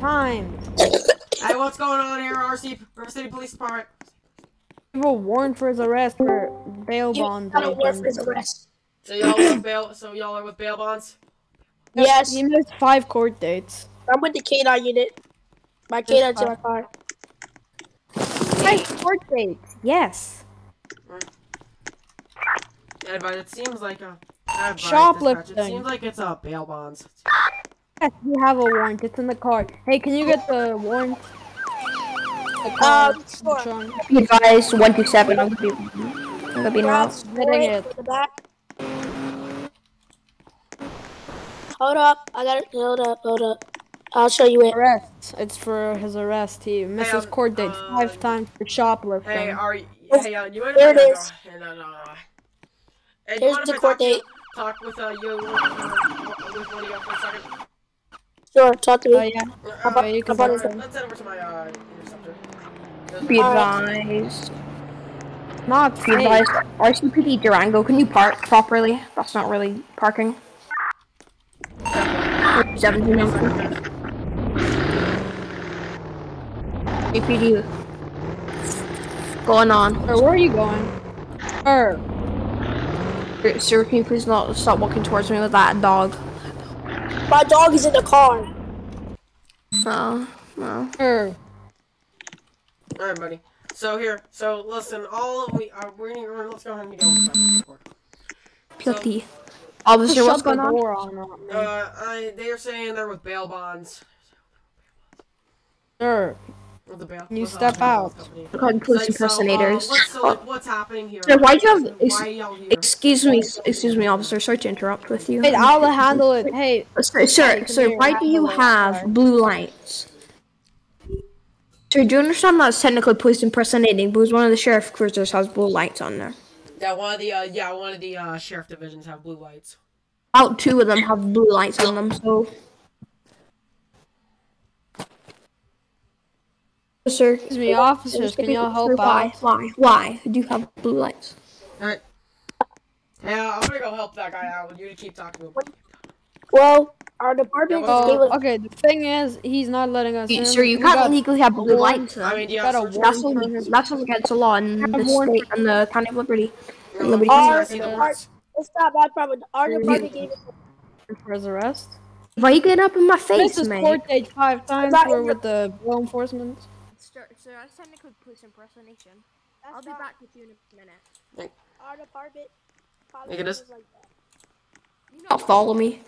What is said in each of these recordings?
times. Hey, what's going on here, RC River City Police Department? We were warned for his arrest for bail You bond. got a warrant for his arrest. So y'all with bail? So y'all are with bail bonds? Yes, He missed five court dates. I'm with the K9 unit. My K9's in my car. Five court dates. Yes. Yeah, but it seems like a advice, Shoplifting. It seems like it's a bail bonds. Yes, we have a warrant. It's in the car. Hey, can you get the warrant? The car. Um, sure. Sean. Be advised, one two seven. I'm gonna be, I'm gonna be now. Grabs Getting it. the back. Hold up, I got it. Hold up, hold up. I'll show you it. Arrest. It's for his arrest. He misses um, court dates uh, five times for shoplifting. Hey, are you? Hey, uh, you might There it wanna is. Go, no, no, no. Hey, Here's the court talk date. Talk with uh, you with, uh, with one of you for a second. Sure, talk to me. Oh yeah. Uh, Oh, you can about talk his- to him. Let's head over to my uh, interceptor. Be Alright. advised. Not Be safe. advised. RCPD Durango, can you park properly? That's not really parking. Seventeen numbers. APD. Going on. Sir, where are you going? Sir. Sir, can you please not stop walking towards me with that dog? My dog is in the car. No, no. Sir. All right, buddy. So here, so listen, all of we are. We're gonna let's go ahead and get on. Guilty. Officer, what's Shut going on? on. Uh, I they are saying they're with bail bonds. Sir. With the bail. You step out. bonds company. We're calling police Like, so, uh, impersonators. what's, so, like, what's happening here? Sir, why'd you have- Why are y'all here? Excuse me, excuse me, officer. Sorry to interrupt with you. Wait, I'll handle it. Hey, Uh, Sir, sir, sir why do you have blue lights? Sir, do you understand that's technically police impersonating because one of the sheriff cruisers has blue lights on there? Yeah, one of the uh, yeah, one of the uh, sheriff divisions have blue lights. About two of them have blue lights on them, so. Sir, excuse me, officers, can y'all help sir, why, out? why, why do you have blue lights? All right. Yeah, I'm gonna go help that guy out. You to keep talking to him. Well, our department Yeah, just gave Oh, us. okay, the thing is, he's not letting us You- in. sir, you We can't got- legally have blue lights. I mean, yeah, Got a That's what, that's what's against the law in the state and the county of Liberty. Yeah, Liberty Our, see our, warrants. let's stop that problem. Our department gave us. for his arrest. Why you get up in my face, man? This is man? court date five times not for with the law enforcement. Sir, sir, that's technically police impersonation. That's back with you in a minute. our department. Look at this. policy is Like that. Don't follow me.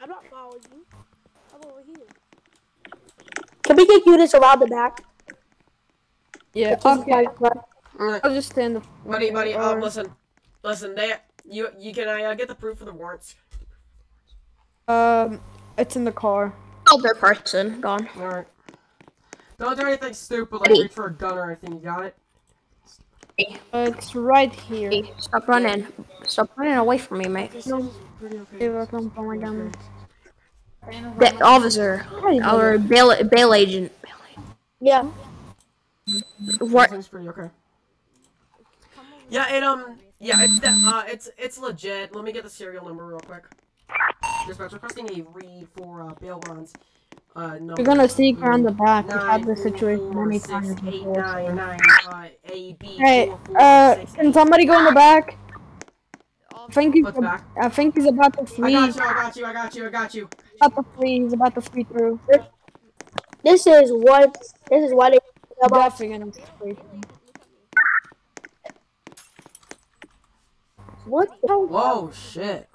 I'm not following you. I'm over here. Can we get units around the back? Yeah, okay. Alright, I'll just stand the buddy, buddy. Um, Or- listen, listen. They, you, you can I uh, get the proof for the warrants? Um, it's in the car. Older person, gone. All right. Don't do anything stupid like reach for a gun or anything. You got it? Uh, it's right here. Hey, stop running. Stop running away from me, mate. No, okay. give us some down The officer or bail bail agent. Yeah. What? Everything's pretty okay. Yeah, it um, yeah, it's de- uh, it's it's legit. Let me get the serial number real quick. Dispatch requesting a read for uh, bail bonds. Uh, number. You're gonna sneak around the back. We've Nine had this situation four many six times eight before. nine nine uh A B Hey, four four uh, six can somebody go in the back? I think he's. What's back? I think he's about to I flee. got you. I got you. I got you. I got you. About to flee. He's about to flee through. This is what. This is why they. About Definitely in a situation. what? the hell? Whoa, shit.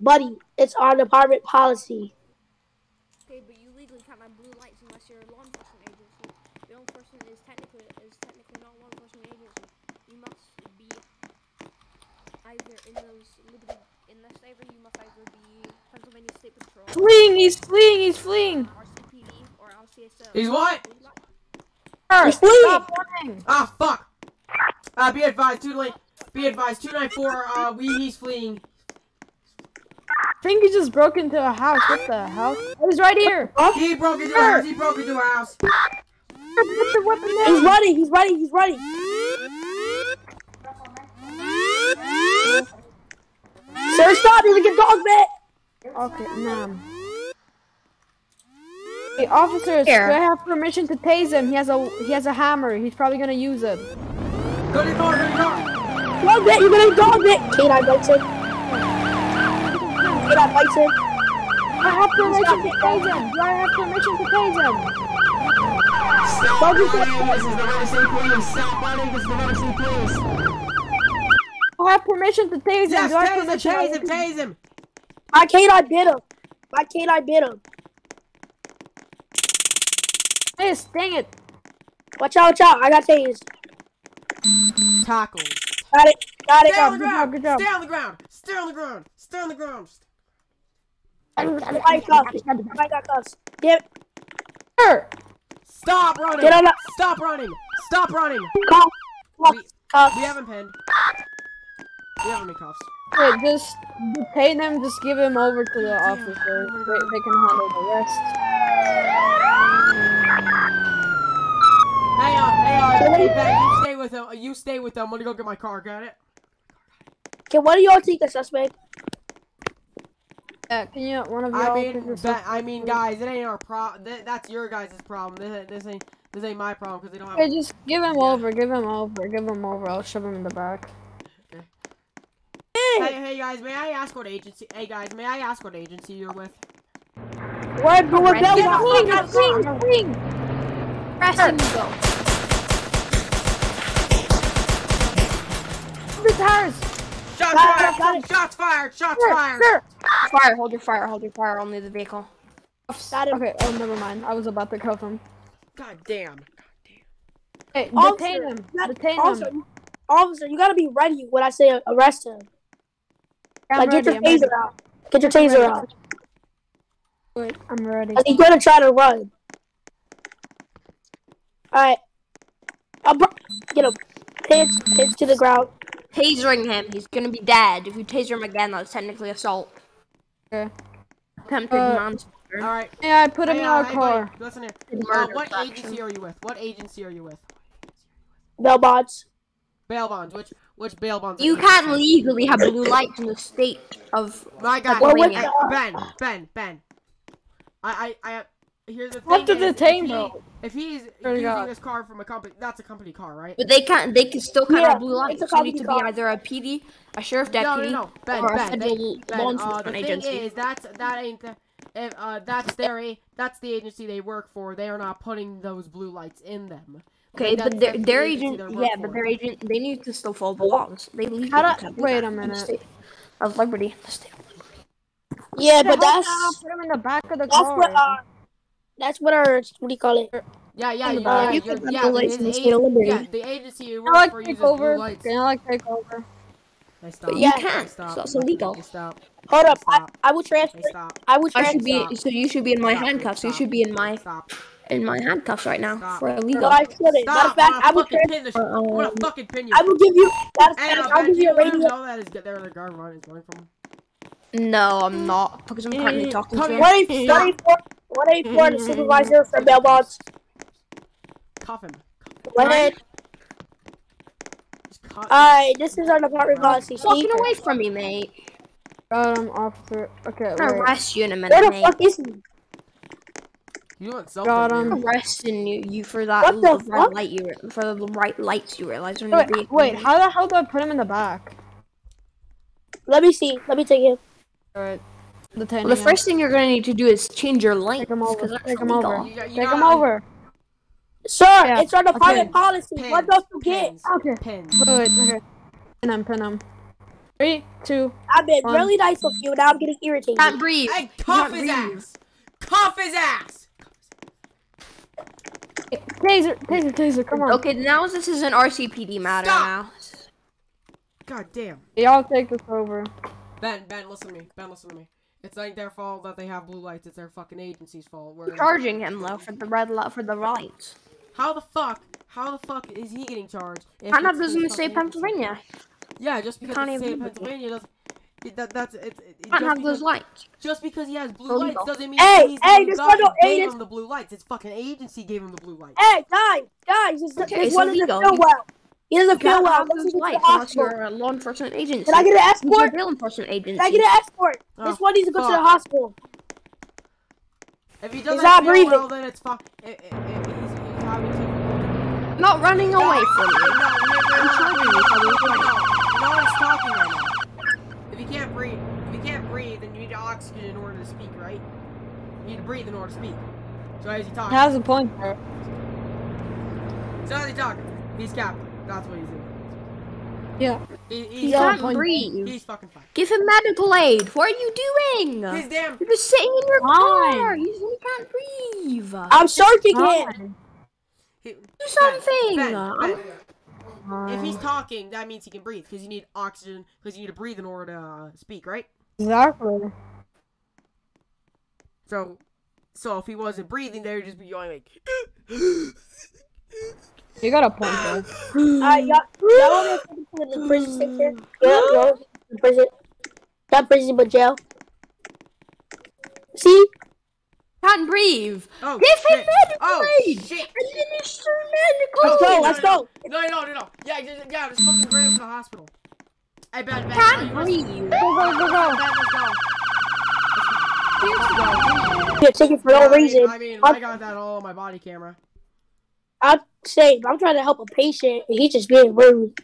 Buddy, it's our department policy. Okay, but you legally can't have blue lights unless you're a law enforcement agency. Law enforcement is technically is technically not a law enforcement agency. You must be either in those liberty in this area. You must either be Pennsylvania State Patrol, Fleeing! He's fleeing! He's fleeing! RCPD, or LCSO. He's what? Blue light- First, fleeing! Ah, fuck. Uh, be advised. Two late. Be advised. Two nine four. Uh, we he's fleeing. I think he just broke into a house. What the hell? Oh, he's right here! Oh, he broke into a house. He broke into our house. Put the weapon He's running. He's running. He's running. Sir, stop! He's like a dog bit. Okay, nah. Hey, officers, Here. do I have permission to tase him? He has a he has a hammer. He's probably gonna use it. Go to your car, go to your car. Dog it, you're gonna dog it. Canine bites him. Canine bites him. I have permission to tase him. Do I have permission to tase him? Stop running, this is the Madison Police. Stop running, this the Madison Police. I have permission to tase him. Yes, Do I have tase him, permission? tase him, tase him. My canine bit him. My canine bit him. Yes, dang it. Watch out, watch out. I got tased. Tackles. Got it. Got it. Stay on the ground, good job. stay on the ground, stay on the ground, stay on the ground. I got cuffs. I got. Get Sure. Stop running, Get on the- stop running, stop running. cuffs. Cuffs. Cuffs. We haven't pinned. We haven't been cuffs. Wait, just detain him. Just give him over to the officer. They, they can handle the rest. Hey, uh, hey, uh, hey, Ben, you stay with him. You stay with them. I'm gonna go get my car. Got it? Can one of y'all take the suspect? Yeah, can you one of y'all I mean, this I mean, guys, it ain't our problem. Th that's your guys' problem. This, ain't- this ain't, this ain't my problem because they don't have. Okay, just give him over. Give him over. Give him over. I'll shove him in the back. Hey, hey, guys, may I ask what agency? Hey, guys, may I ask what agency you're with? We're we're Red belly Dead. out. Swing, Fuck swing, Press and go. The tires. Shots Got it, fired! got it. Shots fired! Shots Sir, fired! sir. Fire, hold your fire, hold your fire, only the vehicle. Got him. Okay. Oh, never mind. I was about to cuff him. God damn! Hey, Officer, detain him. you got- Detain Officer, him. officer, you gotta be ready when I say arrest him. I'm like, ready. get your I'm ready. taser out. Get your taser out. Wait, I'm ready. Cause he's gonna try to run. Alright. I'll br- get him. Hits, hits to the ground. Tasering him, he's gonna be dead. If you taser him again, that's technically assault. Okay. Attempted Uh, manslaughter. All right. Yeah, I put him Hey, in uh, our hey, car. buddy, listen here. Uh, what fraction. agency are you with? What agency are you with? Bail bonds. Bail bonds. Which which bail bonds? You can't legally have blue lights in the state of. My God, Well, with Ben, Ben, Ben. I, I, I. Here's the I have thing. to is, detain if, he, though. if he's using God. this car from a company, that's a company car, right? But they can't. They can still can't Yeah, have blue lights. it's a You need to be either a PD, a sheriff deputy, no, no, Ben, or a Ben, federal they, Ben, law uh, the enforcement thing agency. is, that's that ain't the, if uh, that's their a, that's the agency they work for. They are not putting those blue lights in them. Okay, That's- but their that's the their agency agent, yeah, work but for. their agent, they need to still follow the laws. They legally How do- do wait a in the minute. state of liberty. The state of liberty. Yeah, but that's put him in the back of the that's car. What that's what our what do you call it? Yeah, yeah, Uh, you're, can you're, put yeah, blue the, lights in the the state of ag- Liberty. yeah, the agency you Can I work like for take uses blue over? lights. Can I like take over? Hey, stop. You Yeah. can't. Stop. That's illegal. Hey, stop. Hold up, I, Stop. I will transfer. Stop. I will transfer. I should be. So you should be in my Stop. handcuffs. You should be in my Stop. in my handcuffs right now Stop. for No, illegal. I shouldn't. Matter of fact, I'm I gonna will fucking transfer. pin this. I'm gonna fucking pin you. I will give you. Matter of Hey, fact, I'll give you you a let him radio. know that is there the guard run is going from? No, I'm not because I'm currently talking to Come him. here. One eight one eight four one eight four. The supervisor for bell bonds. Cuff him. Go ahead. Alright, this is our department policy. Walking Steve. away from me, mate. Got him, officer. Okay, I'm gonna wait. arrest you in a minute, Where minute, the mate. fuck is he? you want something? Got here. him. I'm arresting you, you for that What the red fuck? light you re- for the right lights you realize on Wait, vehicle. wait, how the hell do I put him in the back? Let me see. Let me take him. Alright. Detain Well, the first thing you're gonna need to do is change your lights. Take them over. that's Take him illegal. over. You you Take got- him over. Sir, Yeah, it's our department okay. policy. Pins, What don't you get? Okay. Pins. Wait, wait, okay. Pin him, pin him. Three, two. I've been One. really nice with you. Now I'm getting irritated. Can't breathe. Hey, You cuff his breathe. ass. Cuff his ass. Taser, taser, taser, come on. Okay, now this is an RCPD matter Stop. now. God damn. Y'all take this over. Ben, Ben, listen to me. Ben, listen to me. It's not their fault that they have blue lights. It's their fucking agency's fault. We're Charging him though for the red light for the lights. How the fuck? How the fuck is he getting charged? if Canada it's doesn't his say fucking agency? Pennsylvania. Yeah, just because can't it's state even- of Pennsylvania doesn't. it- That, that's it, it, Can't just, have because, those lights. just because he has blue Illegal. lights doesn't mean Hey, he's hey, the this guy one don't- who hey, gave this- him the blue lights. His fucking agency gave him the blue lights. Hey, guys, guys, this, Okay, this it's one doesn't illegal. feel You- well. He doesn't feel well. have Let's those to the unless hospital. you're a law enforcement agency. Can I get an You're a escort? bail enforcement agency. Can I get an escort? Oh, this one needs to go to the oh. hospital. If he doesn't feel breathing. well, then it's fine. It, it, it, he's, he's. Not running away from No, you. no, no, no, no, trying no, to no, tell no, you no, right. no, no one's talking right now. If you can't breathe, if you can't breathe, then you need oxygen in order to speak, right? You need to breathe in order to speak. So as he talks, Has a point there. so as he talks, he's capping. That's what he's doing. Yeah. He, he's, He can't point. breathe. he's fucking fine. Give him medical aid. What are you doing? He's damn. You're just sitting in your Fine. car. You he can't breathe. I'm soaking him. Fine. He, Do something. Ben, I'm- Ben, if he's talking, that means he can breathe because you need oxygen because you need to breathe in order to uh, speak, right? Exactly. So, so if he wasn't breathing, they would just be going like. You got a point there. Uh, y'all, y'all want to take to the prison station? Yeah, y'all, the prison. Not prison, but jail. See? can't breathe. Oh, Give him shit. medical Oh, aid. shit. Administer medical Let's go, let's go. No, no, no, no. Yeah, yeah, yeah. Just fucking bring him to the hospital. Hey, Ben, Ben. Can't are you breathe. Go, go, go, go. Ben, let's go. Let's go. You're taking for Yeah, no I mean- reason. I mean, I'm, I got that all on my body camera. I'm saying, I'm trying to help a patient, and he's just being rude.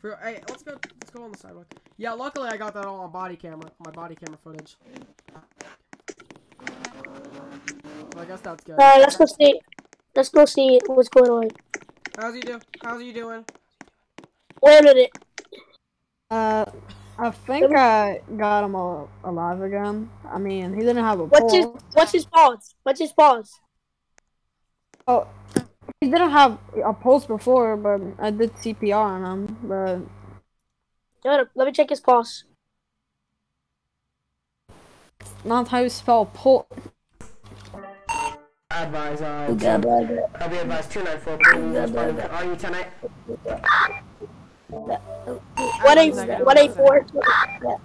For, hey, let's go. Let's go on the sidewalk. Yeah, luckily I got that all on body camera. My body camera footage. Well, I guess that's good. Alright, let's go see. Let's go see what's going on. How's he do? How's he doing? Wait a minute. Uh, I think I got him al- alive again. I mean, he didn't have a What's his. What's his pulse? What's his pulse? Oh, he didn't have a pulse before, but I did CPR on him. But Hold Let me check his pulse. not how you spell pulse. Advise, uh, I'll be advised 294, please. Are you tonight? One eight one eight four. No,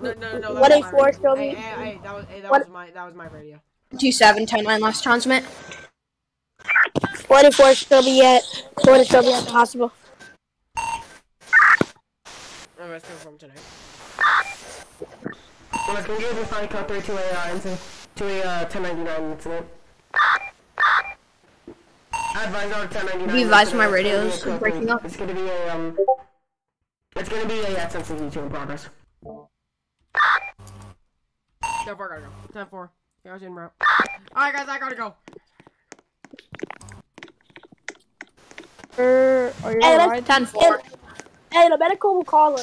no, no, that One was eight my four. radio. Show Hey, me. hey, hey, that was, hey, that was my, that was my radio. Two seven ten nine last transmit. One eight four. Show me at. One show me at the hospital. I'm resting from tonight. Well, can you give me find code 3 to a, uh, incident, to a, uh, 1099 incident? Advise on 1099. Be advised my incident. radio's It's gonna be a breaking up. It's gonna be a, um, it's gonna be a, uh, 1062 in progress. 10 4, gotta go. 10 4. Yeah, I was in route. Alright, guys, I gotta go. Er, are you Hey, alright? let's, hey, hey, the medical will call us.